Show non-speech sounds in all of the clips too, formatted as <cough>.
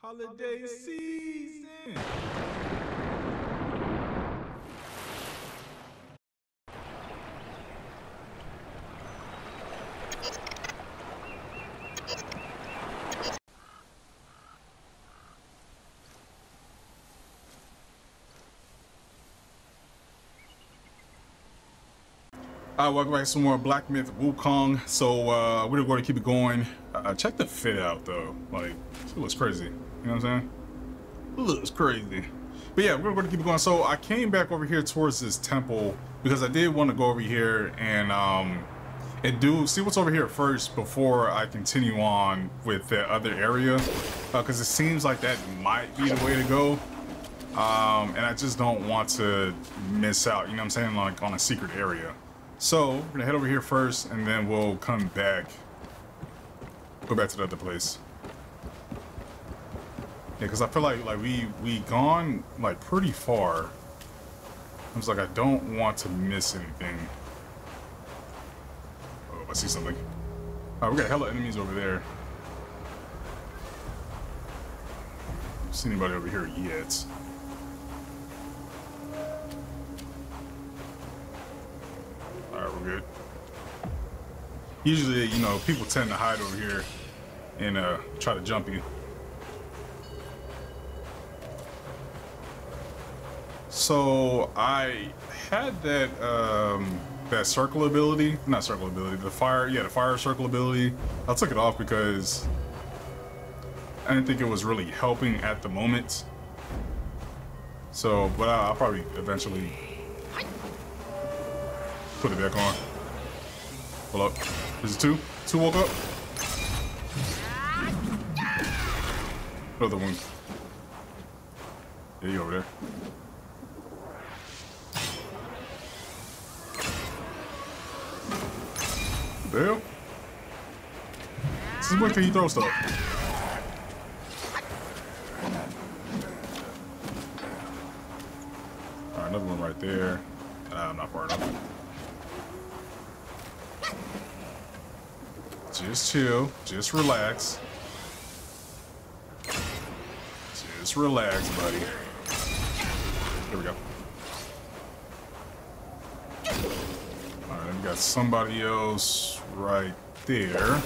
Holiday season. Alright, welcome back to some more Black Myth Wukong. So uh, we're going to keep it going. Uh, check the fit out though. Like, it looks crazy. You know what I'm saying? It looks crazy. But yeah, we're going to keep it going. So I came back over here towards this temple because I did want to go over here and um and do see what's over here first before I continue on with the other area because uh, it seems like that might be the way to go. Um, and I just don't want to miss out. You know what I'm saying? Like on a secret area. So we're gonna head over here first, and then we'll come back. Go back to the other place. Yeah, because I feel like like we we gone like pretty far. I was like, I don't want to miss anything. Oh, I see something. Oh, we got hella enemies over there. See anybody over here yet. Alright, we're good. Usually, you know, people tend to hide over here and uh, try to jump you. So I had that um, that circle ability, not circle ability, the fire, yeah, the fire circle ability. I took it off because I didn't think it was really helping at the moment. So, but I'll probably eventually Put it back on. Hold up. Is it two? Two woke up? Another one. Yeah, you over there. Hell? This is when can he throw stuff. Alright, another one right there. Uh, I'm not far enough. Just chill. Just relax. Just relax, buddy. Here we go. Alright, we got somebody else right there.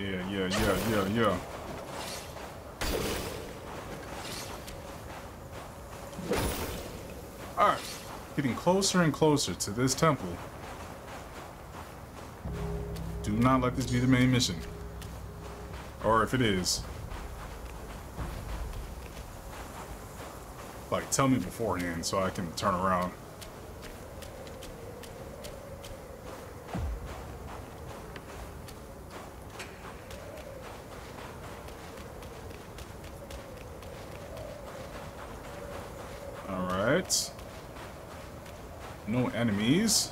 Yeah, yeah, yeah, yeah, yeah. Alright, getting closer and closer to this temple. Not let this be the main mission. Or if it is, like tell me beforehand so I can turn around. All right. No enemies.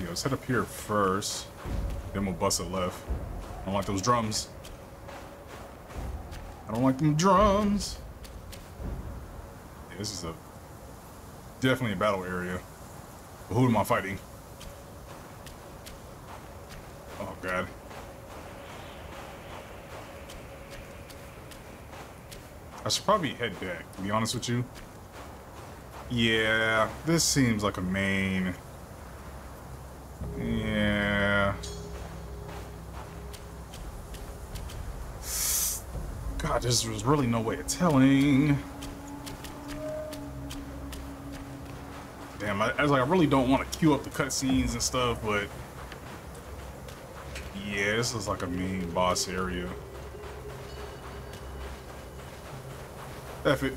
Yeah, let's head up here first. Then we'll bust it left. I don't like those drums. I don't like them drums. Yeah, this is a definitely a battle area. But who am I fighting? Oh god. I should probably head back, to be honest with you. Yeah, this seems like a main. There's, there's really no way of telling. Damn, I, I was like, I really don't want to queue up the cutscenes and stuff, but yeah, this is like a main boss area. F it.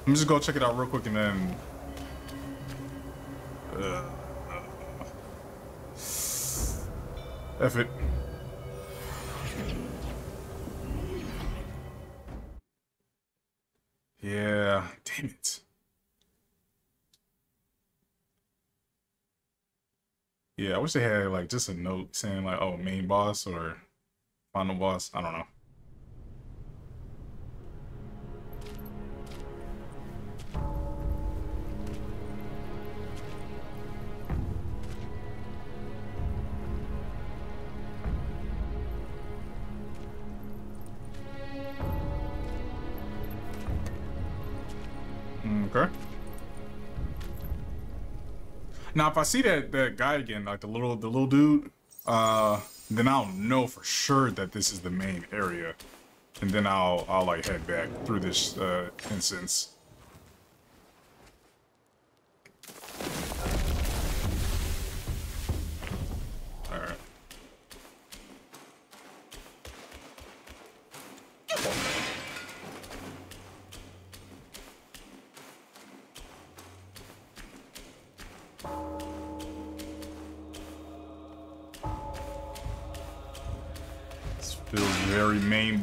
Let me just go check it out real quick and then... Uh, F it. Wish they had like just a note saying like, oh, main boss or Final boss. I don't know. If I see that that guy again, like the little the little dude, uh, then I'll know for sure that this is the main area, and then I'll I'll like head back through this uh, instance.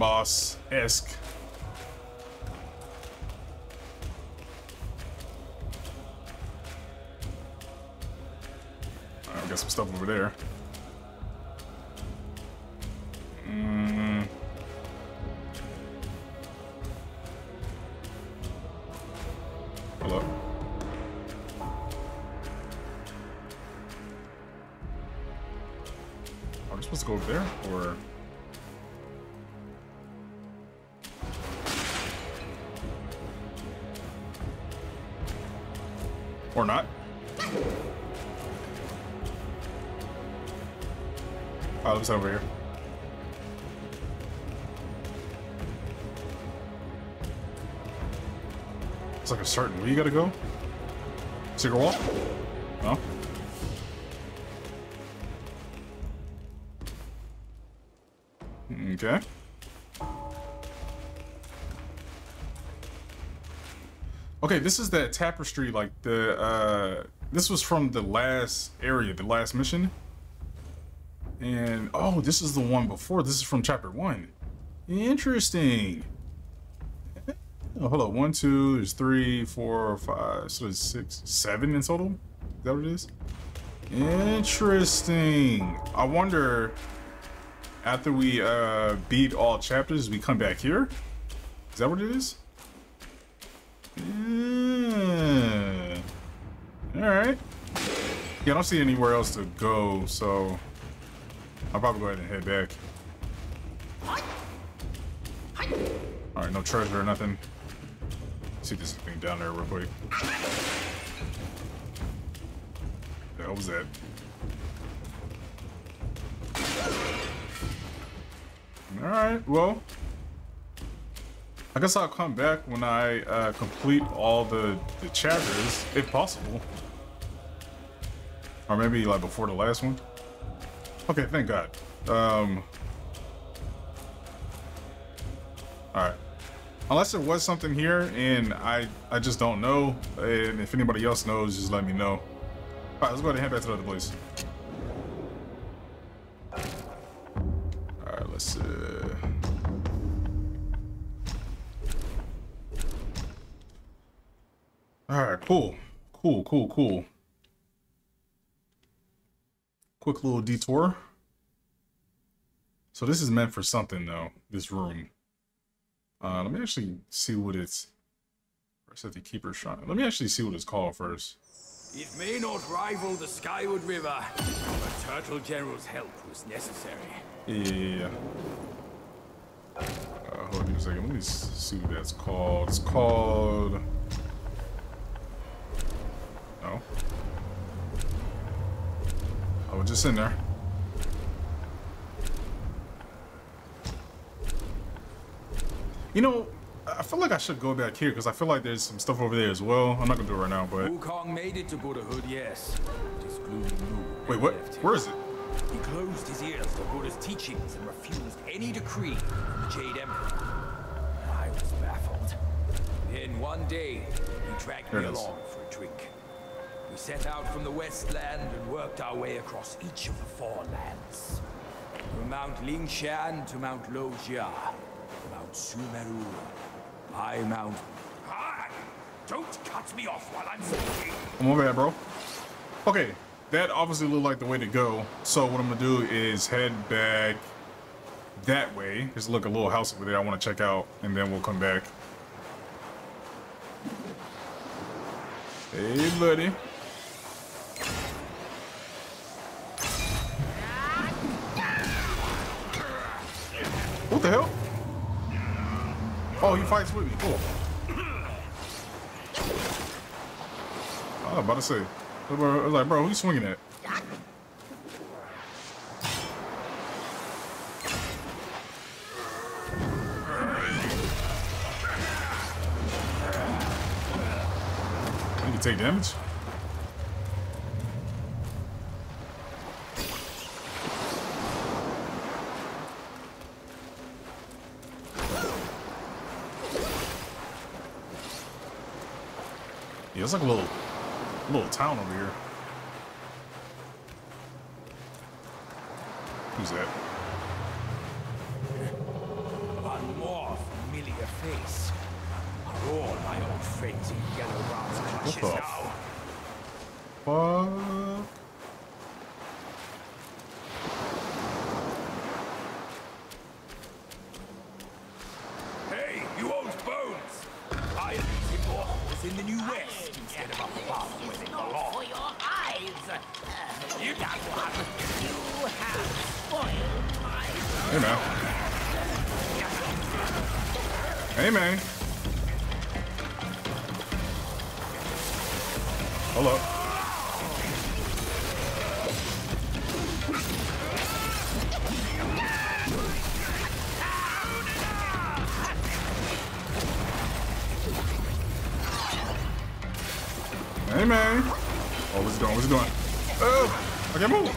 Boss-esque. I've got some stuff over there. Certain where you gotta go? Secret wall? No? Okay. Okay, this is that tapestry, like the, uh, this was from the last area, the last mission. And, oh, this is the one before. This is from chapter one. Interesting. Oh, hold on. One, two, there's three, four, five, so there's six, seven in total? Is that what it is? Interesting. I wonder, after we uh, beat all chapters, we come back here? Is that what it is? Mm. Alright. Yeah, I don't see anywhere else to go, so I'll probably go ahead and head back. Alright, no treasure or nothing. See this thing down there real quick. The hell was that? Alright, well, I guess I'll come back when I uh, complete all the, the chapters, if possible. Or maybe like before the last one. Okay, thank God. Um, Alright. Unless there was something here and I, I just don't know, and if anybody else knows, just let me know. Alright, let's go ahead and head back to the other place. Alright, let's see. Alright, cool. Cool, cool, cool. Quick little detour. So this is meant for something though, this room. Uh, let me actually see what it's... Set the Keeper Shrine. Let me actually see what it's called first. It may not rival the Skyward River, but Turtle General's help was necessary. Yeah. Uh, hold on a second. Let me see what that's called. It's called... No. I was just in there. You know, I feel like I should go back here because I feel like there's some stuff over there as well. I'm not gonna do it right now, but. Wukong made it to Buddhahood, yes. Wait, what? Where is it? He closed his ears to Buddha's teachings and refused any decree from the Jade Emperor. I was baffled. Then one day, he dragged me along for a drink. We set out from the Westland and worked our way across each of the four lands. From Mount Lingshan to Mount Luojia, Mount Sumeru, High Mount... Hi! Don't cut me off while I'm speaking! My bad, bro. Okay, that obviously looked like the way to go. So what I'm gonna do is head back that way. Just look a little house over there I want to check out, and then we'll come back. Hey, buddy. What the hell? Oh, he fights with me. Cool. I was about to say. I was like, bro, who's swinging at? You can take damage? Like a little, little town over here. Man. Hello. Hey, man. Oh, what's it doing? What's it doing? Oh, I can't move.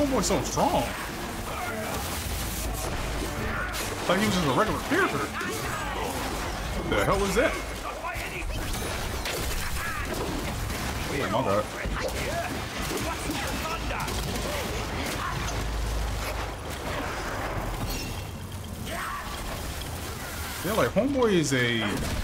Why is Homeboy so strong? Like he was just a regular character. What the hell is that? Oh my god. Yeah, like Homeboy is a.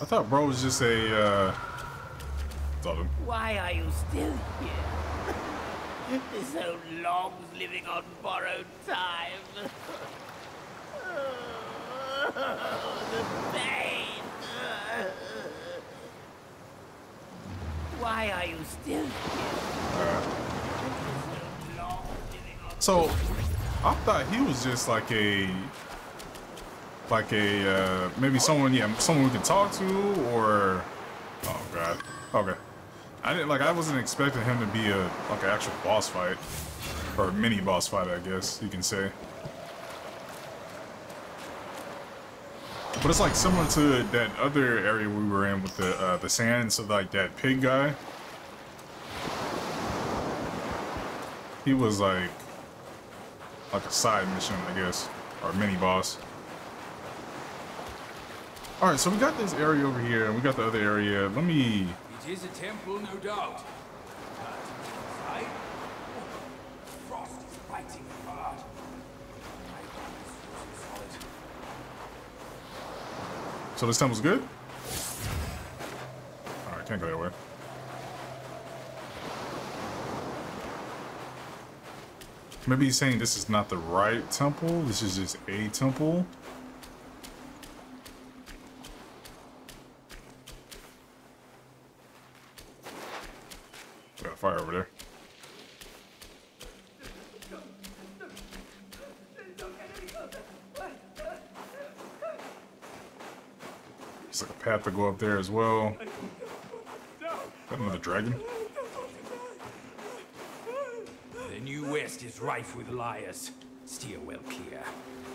I thought bro was just a. uh... Why are you still here? <laughs> This old log's living on borrowed time. <laughs> the pain. Why are you still here? This old log living on So, I thought he was just like a, like a uh, maybe someone, yeah, someone we could talk to, or oh god, okay. I didn't like. I wasn't expecting him to be a like an actual boss fight or mini boss fight, I guess you can say. But it's like similar to that other area we were in with the uh, the sand, so like that pig guy. He was like like a side mission, I guess, or mini boss. All right, so we got this area over here, and we got the other area. Let me. It is a temple, no doubt. Frost is biting hard. My bones are solid. So this temple's good. All right, can't go that way. Maybe he's saying this is not the right temple. This is just a temple. Got fire over there. There's like a path to go up there as well. Got another dragon. The New West is rife with liars. Steer well clear.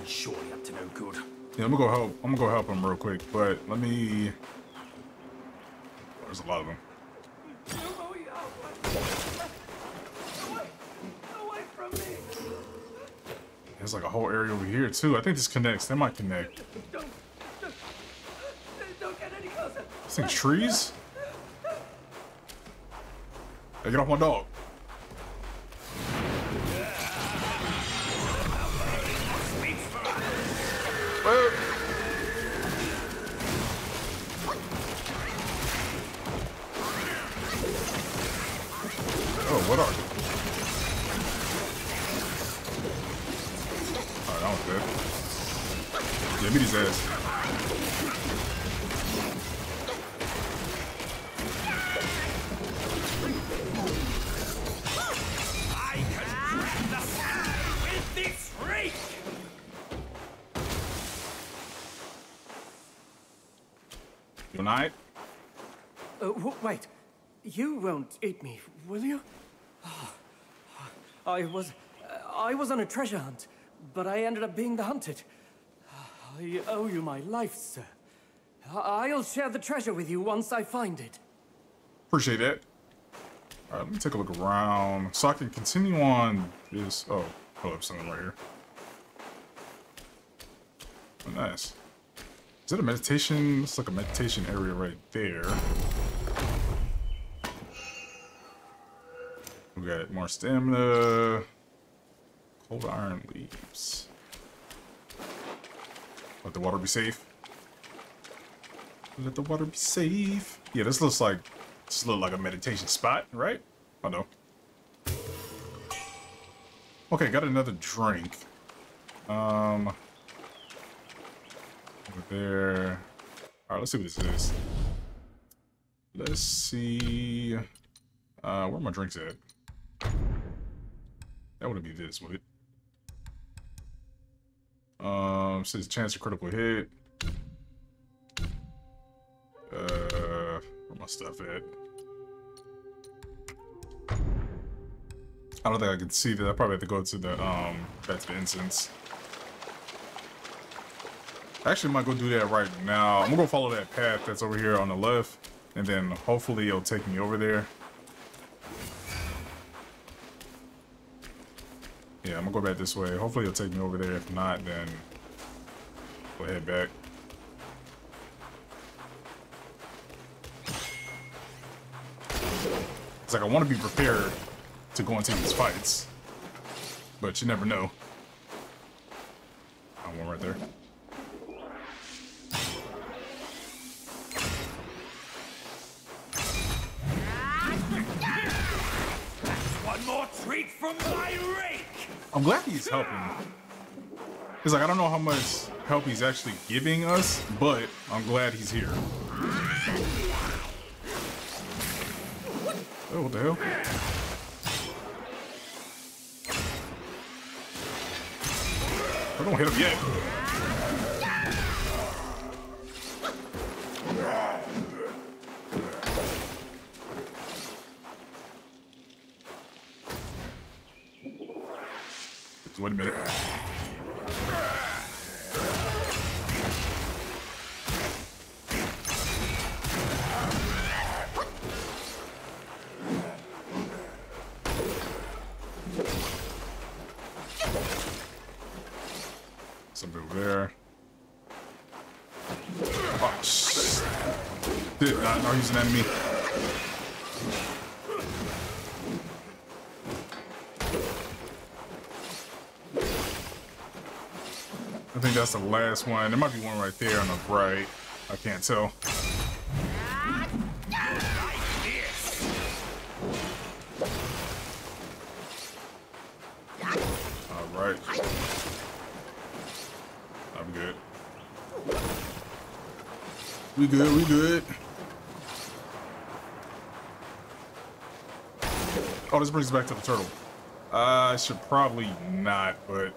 He's surely up to no good. Yeah, I'm gonna go help. I'm gonna go help him real quick, but let me. There's a lot of them. There's like a whole area over here too. I think this connects. They might connect. This thing's trees. Hey, get off my dog. Night. Uh, wait, you won't eat me, will you? I was, I was on a treasure hunt, but I ended up being the hunted. I owe you my life, sir. I'll share the treasure with you once I find it. Appreciate that. Alright, let me take a look around. So I can continue on this. Oh, hold up, something right here. Oh, nice. Is it a meditation? It's like a meditation area right there. We got more stamina. Cold iron leaves. Let the water be safe. Let the water be safe. Yeah, this looks like this looks like a meditation spot, right? Oh no. Okay, got another drink. Um over there. Alright, let's see what this is. Let's see. Uh where are my drinks at? That wouldn't be this, would it? Um says chance of critical hit. My stuff at? I don't think I can see that. I probably have to go to the um back to the incense. Actually, I might go do that right now. I'm gonna go follow that path that's over here on the left, and then hopefully it'll take me over there. Yeah, I'm gonna go back this way. Hopefully it'll take me over there. If not, then we'll head back. It's like I want to be prepared to go into these fights, but you never know. Oh, one right there. One more treat from my rake! I'm glad he's helping. Cause like I don't know how much help he's actually giving us, but I'm glad he's here. What the hell? I don't hit him yet. Wait a minute. Something over there. Oh, shit. Know he's an enemy. I think that's the last one. There might be one right there on the right. I can't tell. All right. I'm good. We good, we good. Oh, this brings us back to the turtle. Uh, I should probably not, but...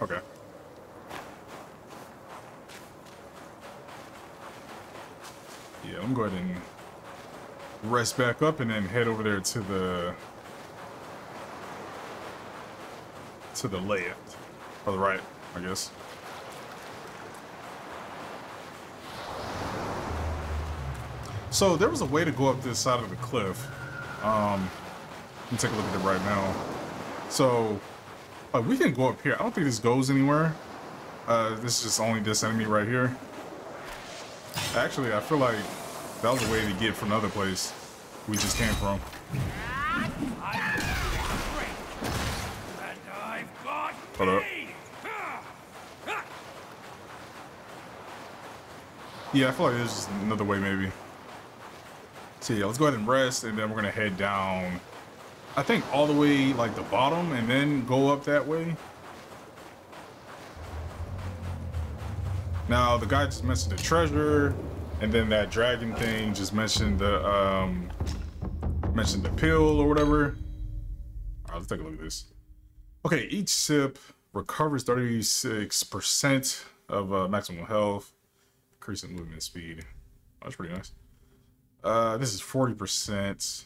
Okay. Yeah, I'm going and rest back up and then head over there to the... To the left. Or the right, I guess. So there was a way to go up this side of the cliff. Um, me take a look at it right now. So, uh, we can go up here. I don't think this goes anywhere. Uh, this is just only this enemy right here. Actually, I feel like that was a way to get from another place we just came from. Hold up. Yeah, I feel like there's another way maybe. So yeah, let's go ahead and rest, and then we're gonna head down. I think all the way like the bottom, and then go up that way. Now the guy just mentioned the treasure, and then that dragon thing just mentioned the um mentioned the pill or whatever. All right, let's take a look at this. Okay, each sip recovers 36% of uh, maximum health, increasing movement speed. That's pretty nice. Uh, this is 40%,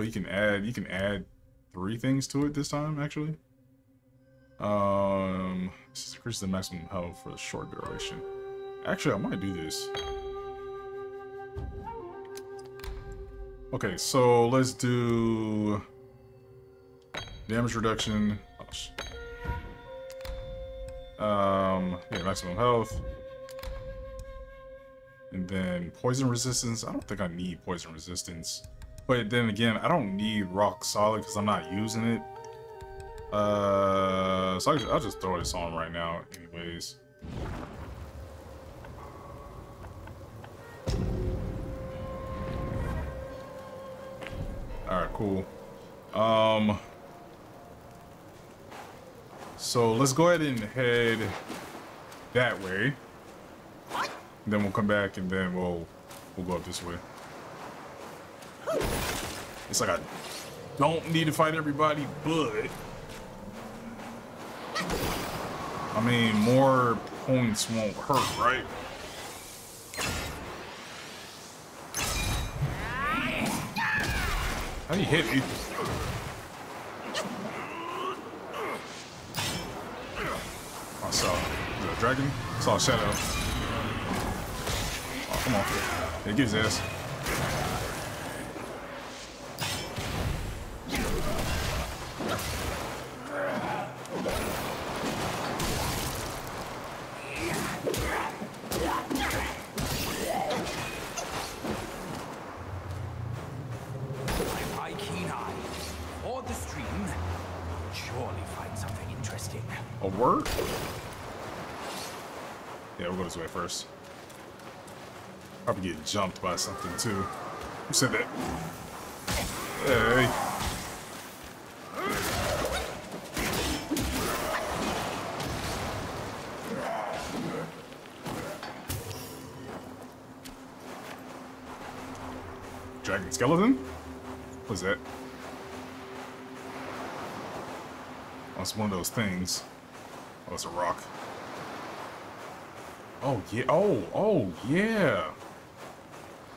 but you can add, you can add three things to it this time, actually. Um, this increases the maximum health for a short duration. Actually, I might do this. Okay, so let's do damage reduction. Oh, um, yeah, maximum health. And then poison resistance. I don't think I need poison resistance. But then again, I don't need rock solid because I'm not using it. Uh, so I'll just throw this on right now anyways. Alright, cool. Um, so let's go ahead and head that way. Then we'll come back and then we'll we'll go up this way. It's like I don't need to fight everybody, but I mean more points won't hurt, right? How do you hit me? I saw the dragon. I saw a shadow. Oh, come on. It gives ass. A word? Yeah, we'll go this way first. Probably get jumped by something too. Who said that? Hey. Dragon skeleton? What's that? It's one of those things. Oh, it's a rock. Oh, yeah. Oh, oh, yeah.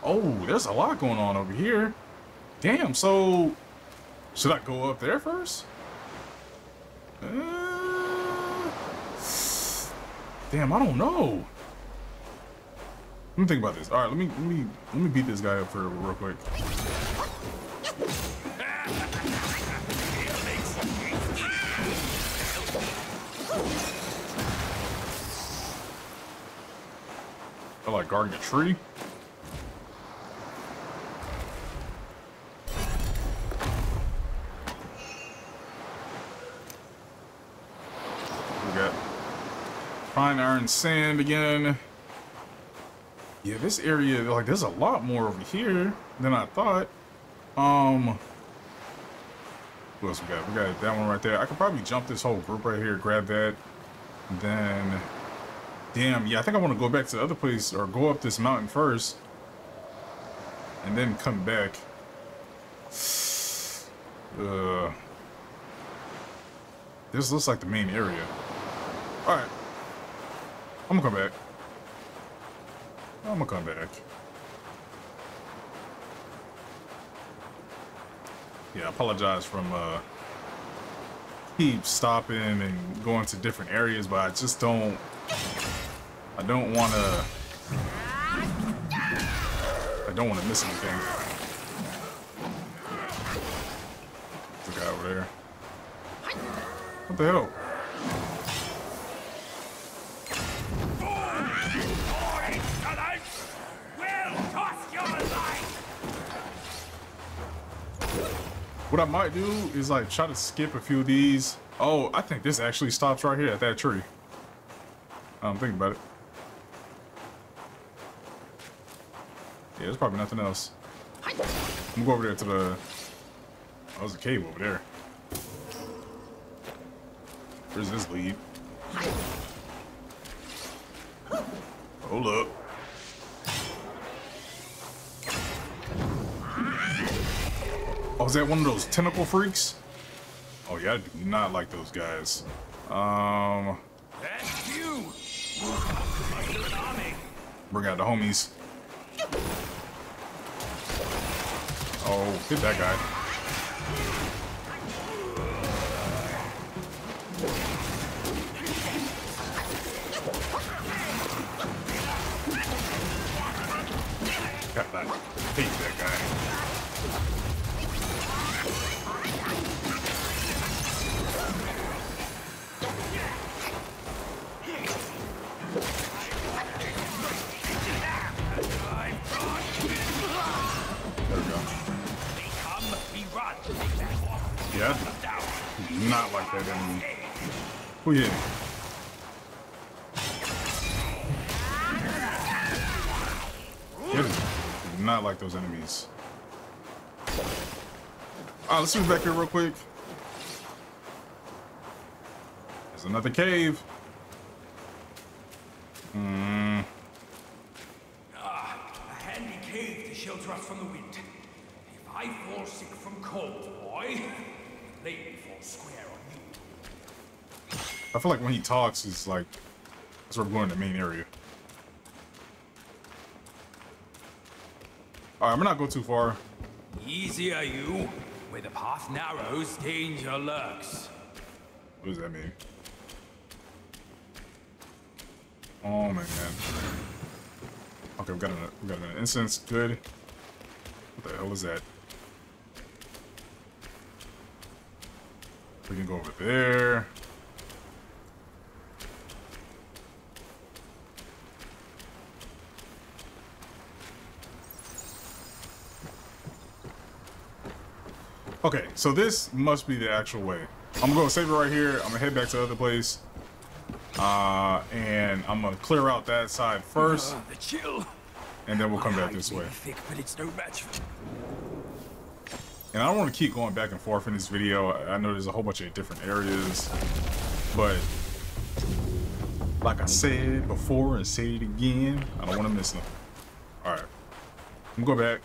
Oh, there's a lot going on over here. Damn, so... Should I go up there first? Uh, damn, I don't know. Let me think about this. All right, let me let me let me beat this guy up for real quick. I like guarding a tree. We got fine iron sand again. Yeah, this area, like, there's a lot more over here than I thought. Um, what else we got? We got that one right there. I could probably jump this whole group right here, grab that. Then, damn, yeah, I think I want to go back to the other place or go up this mountain first. And then come back. Uh, this looks like the main area. Alright. I'm gonna come back. I'm gonna come back. Yeah, I apologize from uh keep stopping and going to different areas, but I just don't I don't wanna I don't wanna miss anything. The guy over there. What the hell? What I might do is like try to skip a few of these. Oh, I think this actually stops right here at that tree. I'm thinking about it. Yeah, there's probably nothing else. I'm gonna go over there to the. Oh, there's a cave over there. Where's this lead? Hold up. Oh, is that one of those tentacle freaks? Oh yeah, I do not like those guys. Um, That's you! Bring out the homies. Oh, hit that guy. Enemy. Who hit him? Hit. Do not like those enemies. Alright, let's move back here real quick. There's another cave. Hmm. Ah, a handy cave to shelter us from the wind. If I fall sick from cold, boy, they will fall square on. I feel like when he talks, it's like, that's where we're going to the main area. Alright, I'm gonna not go too far. Easy are you. Where the path narrows, danger lurks. What does that mean? Oh my man. Okay, we got an we got an instance. Good. What the hell is that? We can go over there. Okay, so this must be the actual way. I'm gonna save it right here. I'm gonna head back to the other place. Uh, and I'm gonna clear out that side first, Uh, the chill. and then we'll come back this way. Thick, but it's no match And I don't want to keep going back and forth in this video. I I know there's a whole bunch of different areas, but like I said before and say it again, I don't want to miss them. All right, I'm gonna go back,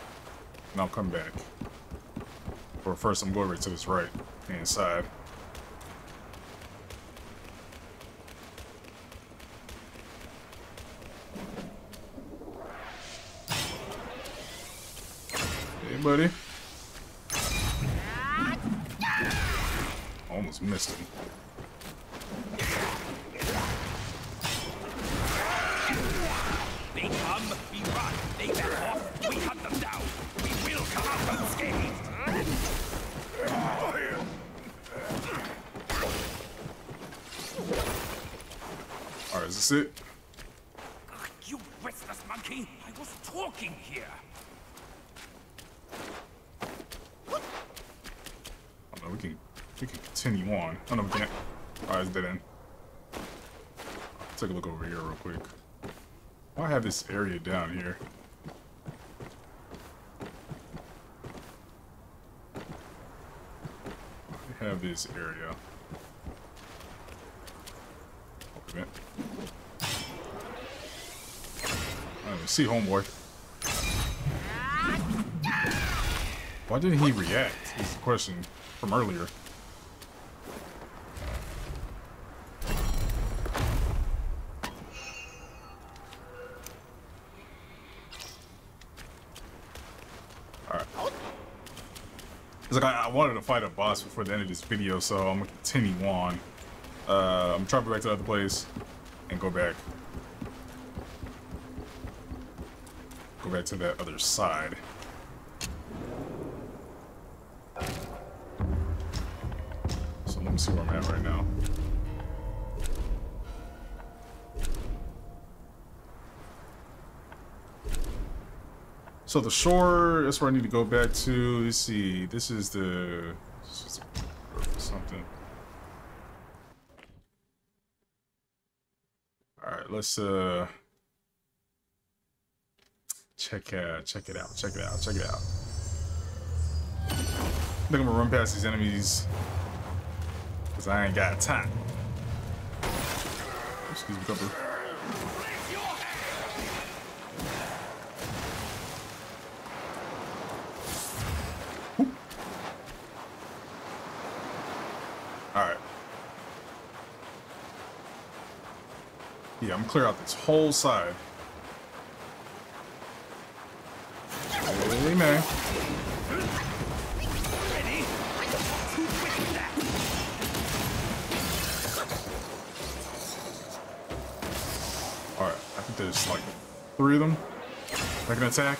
and I'll come back. Or first, I'm going right to this right hand side. Hey, buddy. Almost missed him. All right, is this it? You restless monkey! I was talking here! Oh, no, we can we can continue on. Oh no, we can't. Alright, it's dead end. Take a look over here real quick. Why I have this area down here? I have this area. Open it. See homeboy. Why didn't he react? Is the question from earlier. Alright. It's like I, I wanted to fight a boss before the end of this video, so I'm gonna continue on. Uh, I'm trying to go back to the other place and go back. Go back to that other side. So let me see where I'm at right now. So the shore, that's where I need to go back to. Let's see. This is the this is something. All right, let's uh check out, check it out, check it out, check it out. I think I'm gonna run past these enemies because I ain't got time. Excuse me. Alright. Yeah, I'm clear out this whole side. There's like three of them that can attack.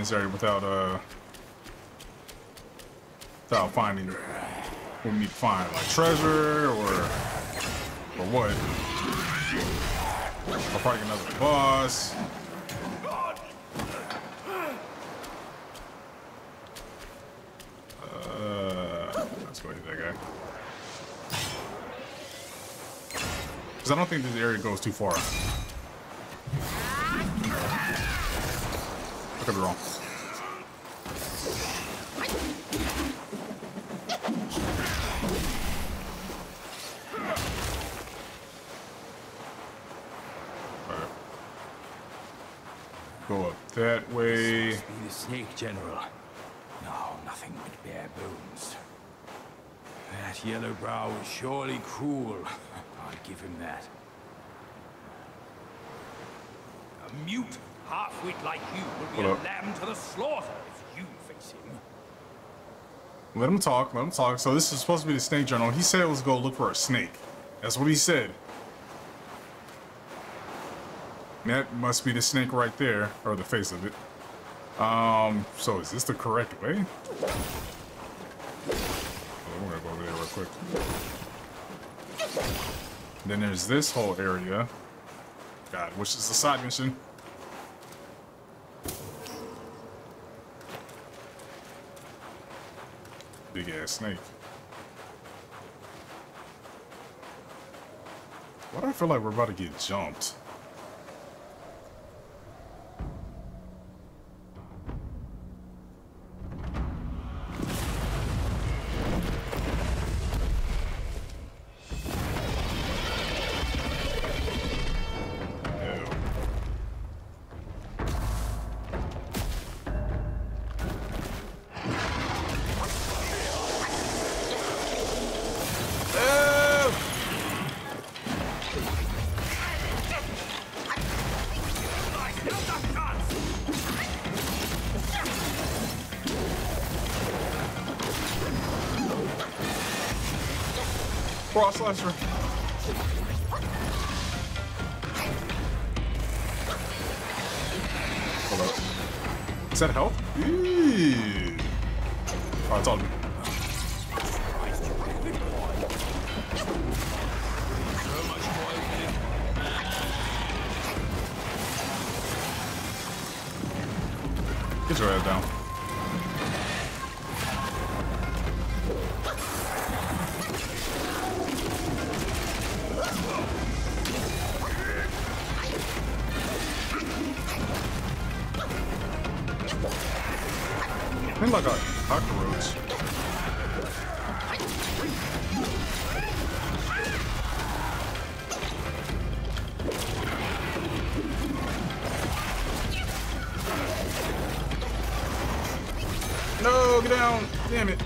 This area without uh without finding what we need to find, like treasure or or what. Or probably another boss. Uh, let's go hit that guy. Because I don't think this area goes too far. Could be wrong. Go up that way. Be the snake general. No, nothing but bare bones. That yellow brow is surely cruel. <laughs> I'll give him that. A mute half-wit like you will be Hold a lamb to the slaughter if you face him. Let him talk. Let him talk. So this is supposed to be the snake general. He said let's go look for a snake. That's what he said. That must be the snake right there, or the face of it. Um, so is this the correct way? Oh, we're gonna go over there real quick. Then there's this whole area. God, which is the side mission. Big ass snake. Why do I feel like we're about to get jumped? Cross. Hold up. Is that health? Eee. Oh, it's on me. Get your head down. Down. Damn it.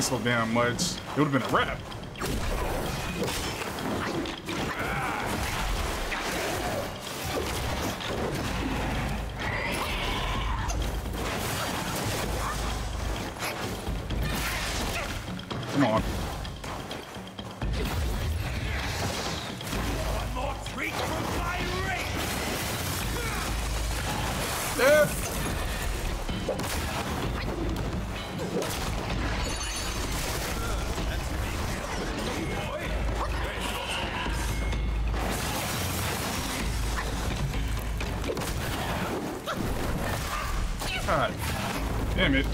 So damn much, it would have been a wrap. God damn it. I'm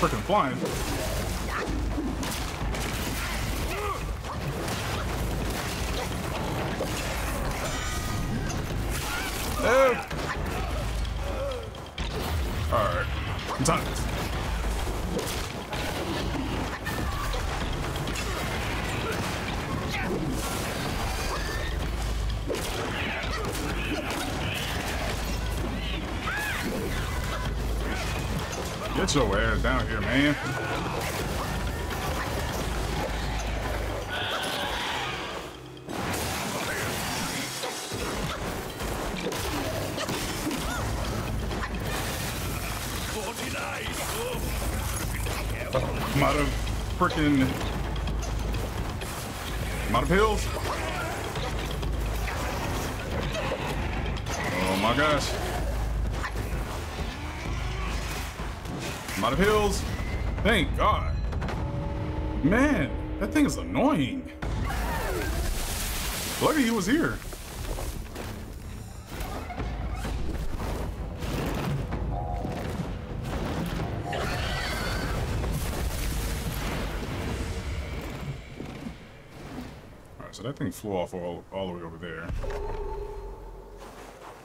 Freaking flying. Lucky he was here. Alright, so that thing flew off all, all the way over there.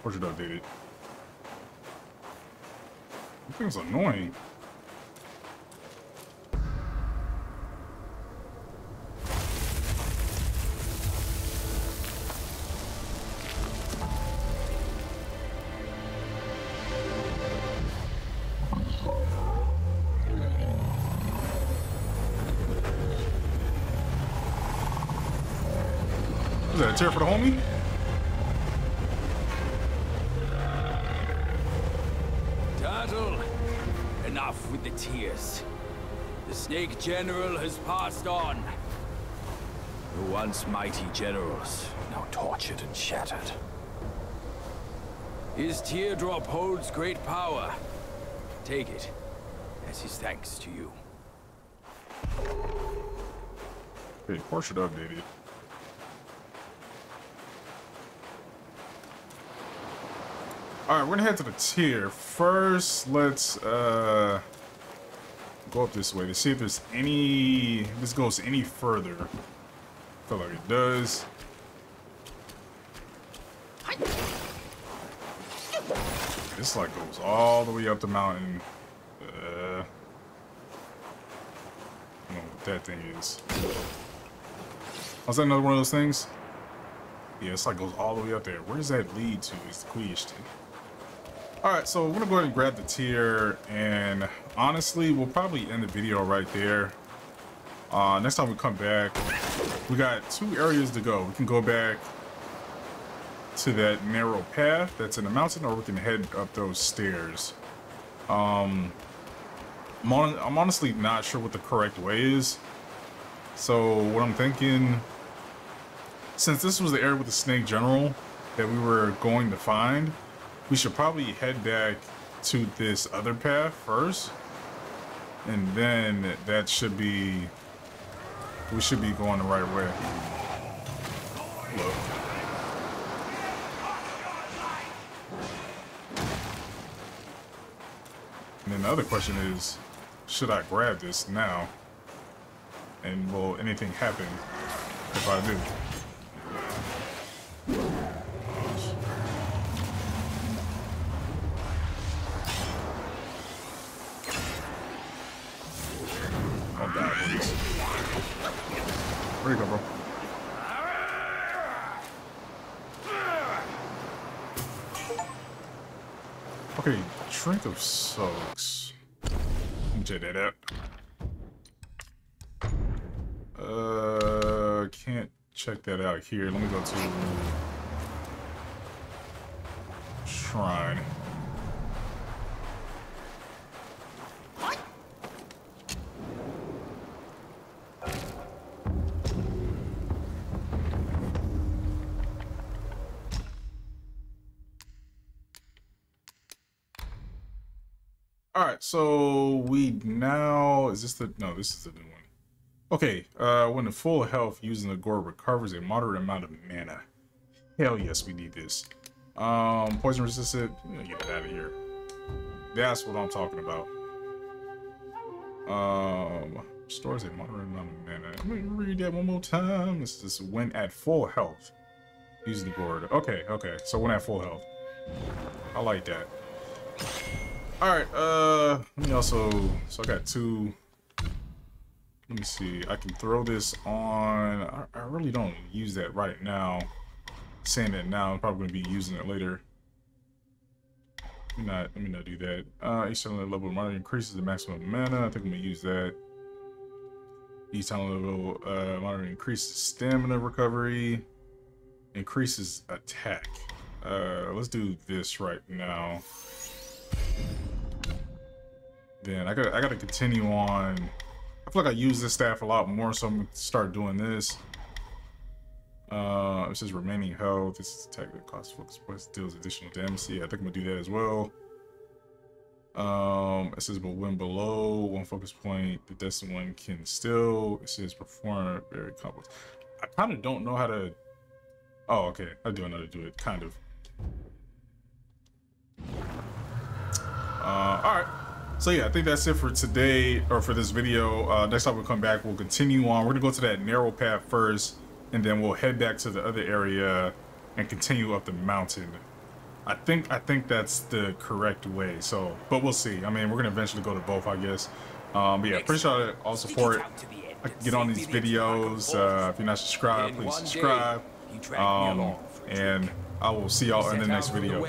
Where's your dog, it? That thing's annoying. Is that a tear for the homie? Turtle, enough with the tears. The Snake General has passed on. The once mighty generals, now tortured and shattered. His teardrop holds great power. Take it as his thanks to you. Hey, of course it Alright, we're gonna head to the tear. First, let's uh go up this way to see if there's any, if this goes any further. I feel like it does. This like goes all the way up the mountain. Uh, I don't know what that thing is. Was that another one of those things? Yeah, it's like goes all the way up there. Where does that lead to? Is the question. All right, so we're gonna go ahead and grab the tear, and honestly, we'll probably end the video right there. Uh, next time we come back, we got two areas to go. We can go back to that narrow path that's in the mountain, or we can head up those stairs. Um, I'm, on, I'm honestly not sure what the correct way is. So what I'm thinking, since this was the area with the snake general that we were going to find, we should probably head back to this other path first. And then that should be, we should be going the right way. Look. And then the other question is, should I grab this now? And will anything happen if I do? Drink of Soaks. Check that out. Uh, can't check that out here. Let me go to Shrine. So we now is this the no? This is the new one. Okay, uh, when the full health using the gourd recovers a moderate amount of mana. Hell yes, we need this. Um, poison resistant. Get it out of here. That's what I'm talking about. Um, stores a moderate amount of mana. Let me read that one more time. This is when at full health. Using the gourd. Okay, okay. So when at full health. I like that. All right. Uh, let me also. So I got two. Let me see. I can throw this on. I, I really don't use that right now. Saying that now, I'm probably gonna be using it later. Let me not. Let me not do that. Uh, each talent level monitor increases the maximum mana. I think I'm gonna use that. Each talent level uh, monitor increases stamina recovery. Increases attack. Uh, let's do this right now then I got I got to continue on. I feel like I use this staff a lot more, so I'm gonna start doing this. Uh, it says remaining health. This is attack that costs focus points, deals additional damage. Yeah, I think I'm gonna do that as well. Um, it says but when below one focus point, the destined one can still. It says perform very complex. I kind of don't know how to. Oh, okay. I do know how to do it, kind of. Uh, all right. So yeah, I think that's it for today or for this video. Uh, next time we come back, we'll continue on. We're gonna go to that narrow path first, and then we'll head back to the other area and continue up the mountain. I think I think that's the correct way. So, but we'll see. I mean, we're gonna eventually go to both, I guess. Um, but yeah, appreciate sure all support. I can get on these videos. Uh, if you're not subscribed, please subscribe. Um, and I will see y'all in the next video.